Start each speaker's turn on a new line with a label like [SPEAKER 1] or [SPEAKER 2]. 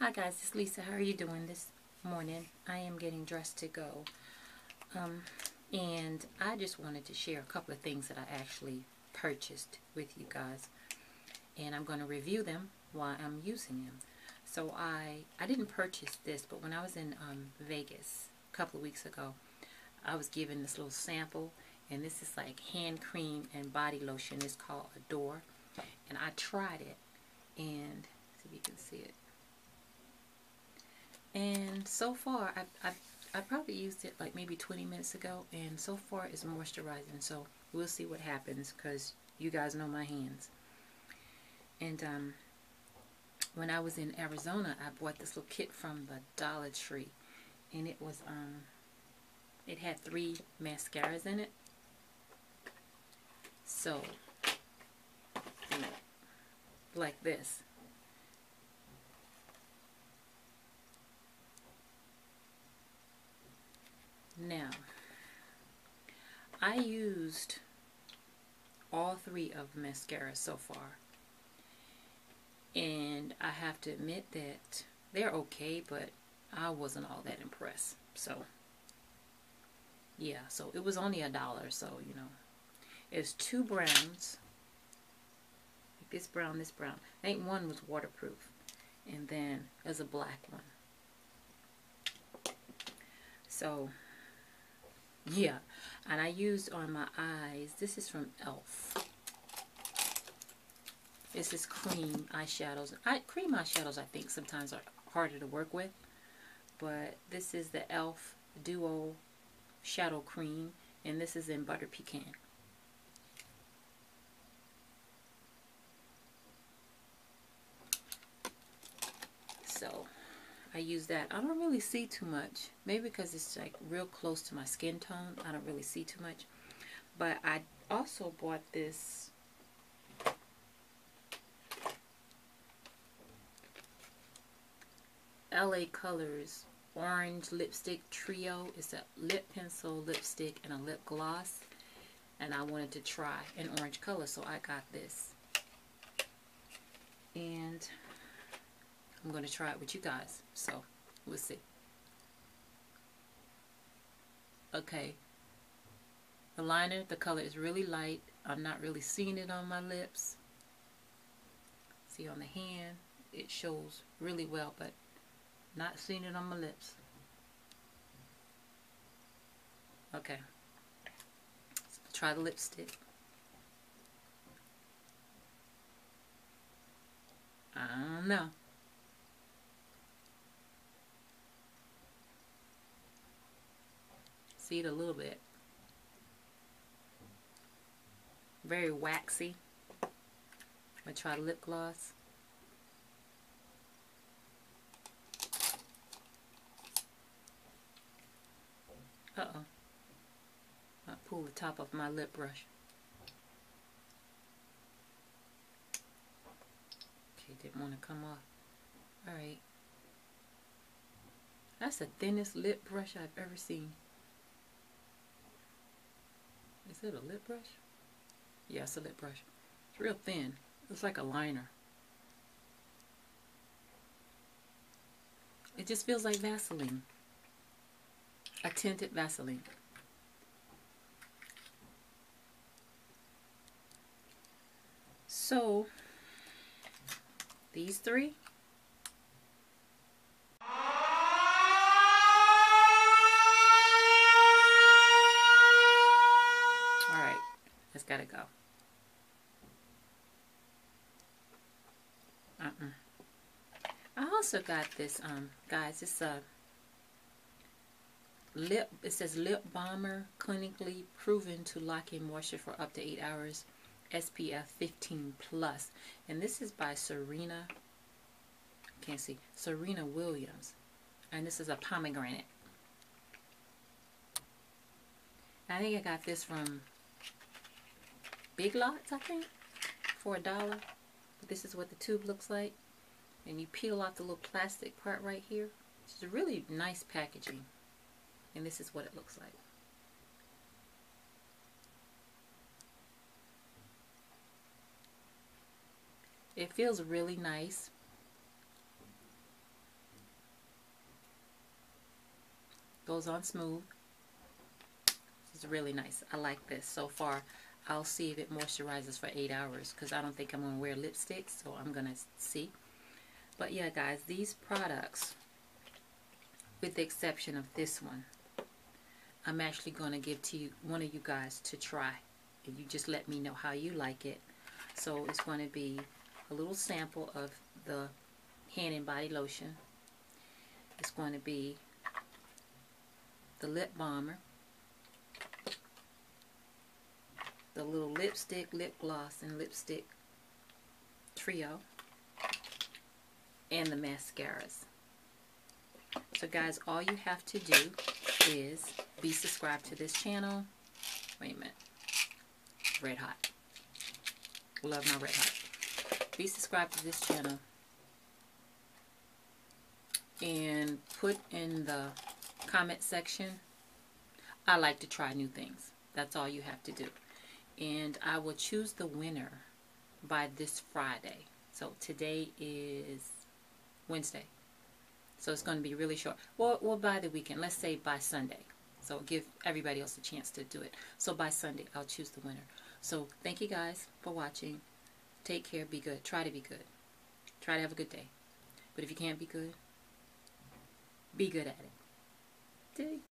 [SPEAKER 1] Hi guys, it's Lisa. How are you doing this morning? I am getting dressed to go. Um, and I just wanted to share a couple of things that I actually purchased with you guys. And I'm going to review them while I'm using them. So I, I didn't purchase this, but when I was in um, Vegas a couple of weeks ago, I was given this little sample. And this is like hand cream and body lotion. It's called Adore. And I tried it. And see if you can see it and so far I, I, I probably used it like maybe 20 minutes ago and so far it's moisturizing so we'll see what happens because you guys know my hands. And um, when I was in Arizona I bought this little kit from the Dollar Tree and it was um it had three mascaras in it. So like this Now, I used all three of mascara so far. And I have to admit that they're okay, but I wasn't all that impressed. So, yeah, so it was only a dollar, so, you know. It's two browns. this brown, this brown. I think one was waterproof. And then there's a black one. So, yeah. And I used on my eyes, this is from e.l.f. This is cream eyeshadows. I, cream eyeshadows, I think, sometimes are harder to work with. But this is the e.l.f. Duo Shadow Cream. And this is in Butter Pecan. So, I use that. I don't really see too much. Maybe because it's like real close to my skin tone. I don't really see too much. But I also bought this LA Colors Orange Lipstick Trio. It's a lip pencil, lipstick, and a lip gloss. And I wanted to try an orange color, so I got this. And I'm going to try it with you guys. So, we'll see. Okay. The liner, the color is really light. I'm not really seeing it on my lips. See on the hand, it shows really well, but not seeing it on my lips. Okay. So try the lipstick. I don't know. See it a little bit. Very waxy. I'm going to try the lip gloss. Uh-oh. I pull the top off my lip brush. Okay, didn't want to come off. Alright. That's the thinnest lip brush I've ever seen. Is it a lip brush? Yeah, it's a lip brush. It's real thin. It's like a liner. It just feels like Vaseline. A tinted Vaseline. So, these three gotta go. Uh-uh. I also got this, um, guys, it's a lip, it says Lip Balmer, clinically proven to lock in moisture for up to 8 hours, SPF 15+. plus, And this is by Serena, can't see, Serena Williams. And this is a pomegranate. I think I got this from Big Lots, I think, for a dollar. But this is what the tube looks like. And you peel off the little plastic part right here. It's a really nice packaging. And this is what it looks like. It feels really nice. Goes on smooth. It's really nice. I like this so far. I'll see if it moisturizes for 8 hours because I don't think I'm going to wear lipstick, so I'm going to see. But yeah, guys, these products, with the exception of this one, I'm actually going to give to you one of you guys to try. And you just let me know how you like it. So it's going to be a little sample of the hand and body lotion. It's going to be the lip balmer, the little lipstick, lip gloss, and lipstick trio, and the mascaras. So guys, all you have to do is be subscribed to this channel. Wait a minute. Red Hot. Love my Red Hot. Be subscribed to this channel. And put in the comment section. I like to try new things. That's all you have to do. And I will choose the winner by this Friday. So today is Wednesday. So it's going to be really short. Well, well, by the weekend. Let's say by Sunday. So give everybody else a chance to do it. So by Sunday, I'll choose the winner. So thank you guys for watching. Take care. Be good. Try to be good. Try to have a good day. But if you can't be good, be good at it. Dig.